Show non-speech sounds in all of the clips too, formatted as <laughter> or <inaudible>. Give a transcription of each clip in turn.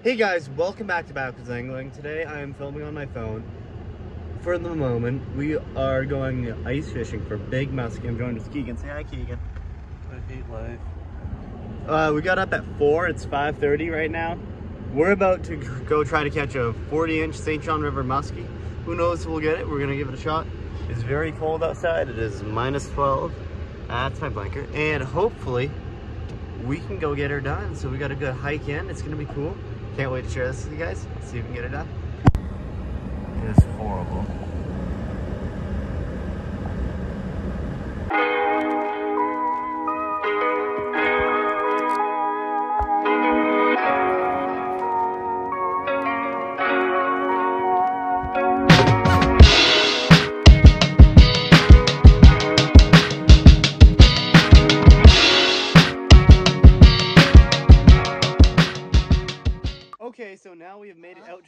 Hey guys, welcome back to Back Woods Angling. Today I am filming on my phone. For the moment, we are going ice fishing for big muskie. I'm joined with Keegan. Say hi, Keegan. I hate life. Uh, we got up at 4. It's 5.30 right now. We're about to go try to catch a 40-inch St. John River muskie. Who knows if we'll get it. We're going to give it a shot. It's very cold outside. It is minus 12. That's my blanket. And hopefully, we can go get her done. So we got a good hike in. It's going to be cool. Can't wait to share this with you guys. See if we can get it done. It is horrible.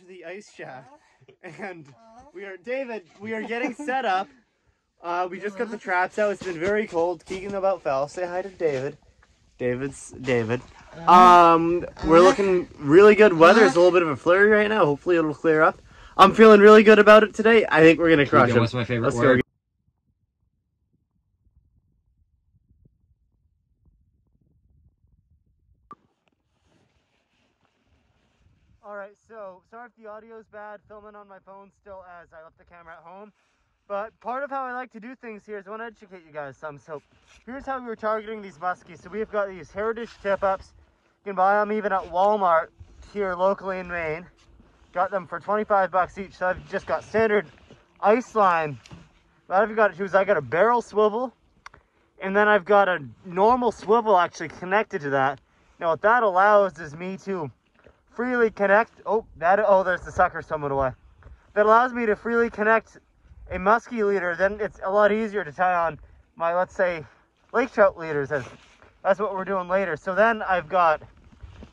To the ice shaft, and we are David. We are getting set up. Uh, we just got the traps out. It's been very cold. Keegan about fell. Say hi to David. David's David. Um, we're looking really good weather. It's a little bit of a flurry right now. Hopefully it'll clear up. I'm feeling really good about it today. I think we're gonna crush Keegan, it. what's my favorite Let's word? All so sorry if the audio is bad. Filming on my phone still as I left the camera at home. But part of how I like to do things here is I want to educate you guys some. So here's how we were targeting these muskies. So we've got these heritage tip ups. You can buy them even at Walmart here locally in Maine. Got them for 25 bucks each. So I've just got standard ice line. What I've got is I got a barrel swivel, and then I've got a normal swivel actually connected to that. Now what that allows is me to freely connect. Oh, that. Oh, there's the sucker swimming away. That allows me to freely connect a musky leader. Then it's a lot easier to tie on my, let's say, lake trout leaders. As that's what we're doing later. So then I've got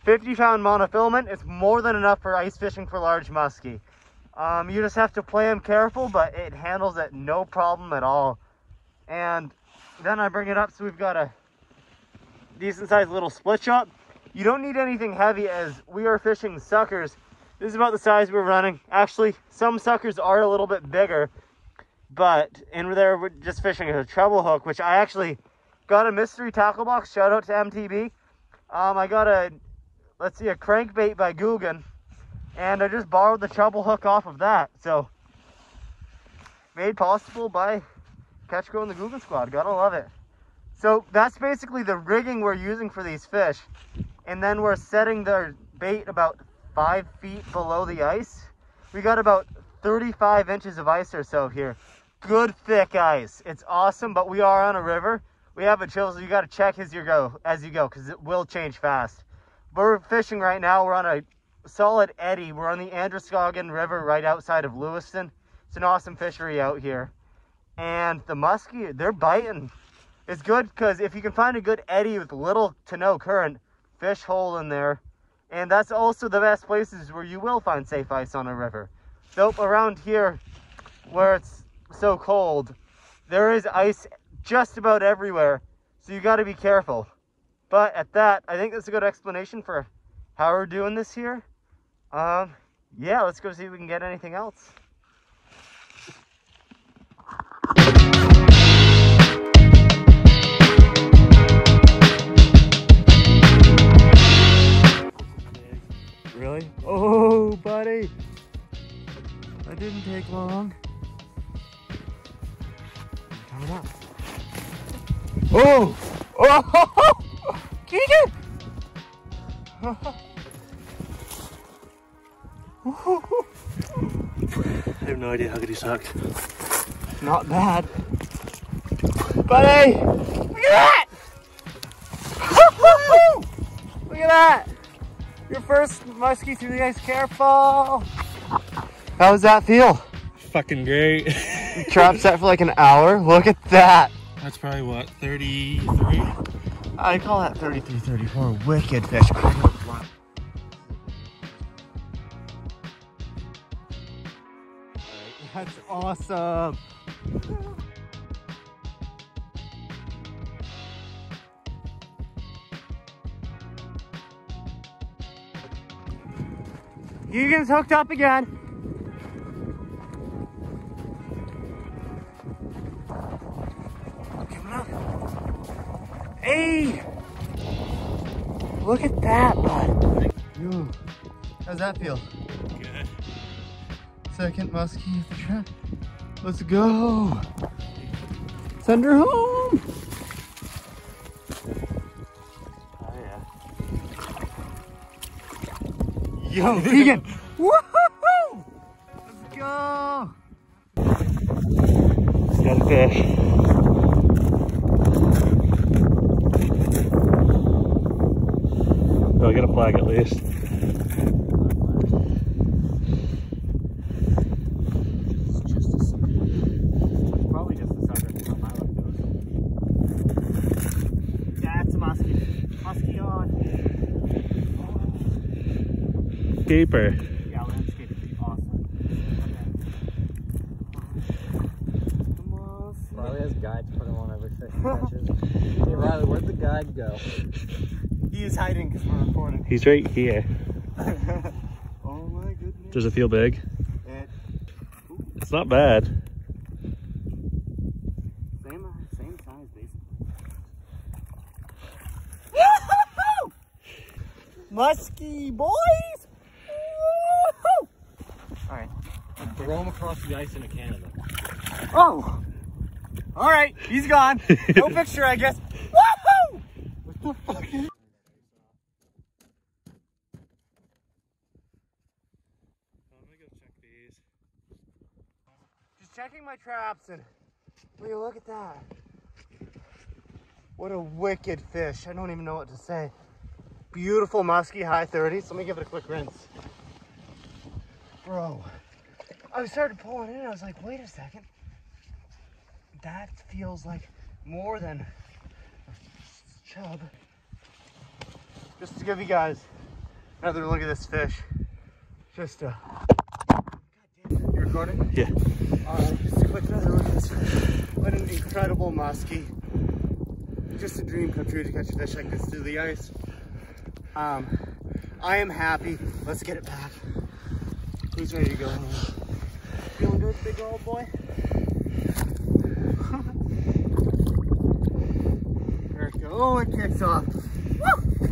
50 pound monofilament. It's more than enough for ice fishing for large muskie. Um, you just have to play them careful, but it handles it no problem at all. And then I bring it up. So we've got a decent sized little split shot. You don't need anything heavy as we are fishing suckers. This is about the size we're running. Actually, some suckers are a little bit bigger, but in there we're just fishing a treble hook, which I actually got a mystery tackle box. Shout out to MTB. Um, I got a, let's see, a crankbait by Googan, and I just borrowed the treble hook off of that. So, made possible by Catch Co and the Googan Squad. Gotta love it. So that's basically the rigging we're using for these fish. And then we're setting their bait about five feet below the ice. We got about 35 inches of ice or so here. Good thick ice. It's awesome, but we are on a river. We have a chill, so you gotta check as you go, as you go, because it will change fast. We're fishing right now. We're on a solid eddy. We're on the Androscoggin River right outside of Lewiston. It's an awesome fishery out here. And the muskie, they're biting. It's good because if you can find a good eddy with little to no current, fish hole in there. And that's also the best places where you will find safe ice on a river. So around here, where it's so cold, there is ice just about everywhere. So you got to be careful. But at that, I think that's a good explanation for how we're doing this here. Um, yeah, let's go see if we can get anything else. Long. Coming up. Oh! Oh! <laughs> Keegan! I have no idea how good he sucked. Not bad. Buddy! Look at that! <laughs> Look at that! Your first muskie through the ice. Careful! How does that feel? Fucking great. Trap set for like an hour. Look at that. That's probably what, 33? I call that 33, 34. Wicked fish. That's awesome. Keegan's hooked up again. Hey! Look at that, bud. Yo, how's that feel? Good. Second muskie of the trip. Let's go. Send her home. Oh yeah. Yo, Keegan. <laughs> Woohoo! Let's go. Just got a fish. I got a flag at least. It's a Probably just a sucker. How my luck goes. Yeah, it's a muskie. Muskie on. Keeper. Yeah, landscape would be awesome. Come on. Riley has guides put him on every fish <laughs> he catches. hey Riley, where'd the guide go? He is hiding because we're recording. He's right here. <laughs> oh my goodness. Does it feel big? It, It's not bad. same, uh, same size, basically. <laughs> Musky boys! Alright. Throw him across the ice into Canada. Oh! Alright, he's gone. No <laughs> picture, I guess. Woohoo! What the fuck is I'm gonna go check these. Just checking my traps and will you look at that? What a wicked fish. I don't even know what to say. Beautiful musky high 30s. Let me give it a quick rinse. Bro, I started pulling in. I was like, wait a second. That feels like more than a chub. Just to give you guys another look at this fish. Just a. You recording? Yeah. Fish. What an incredible muskie. Just a dream come true to catch a fish like this through the ice. Um, I am happy. Let's get it back. Who's ready to go home? Feeling good, big old boy? <laughs> there it goes. Oh, it kicks off. Woo!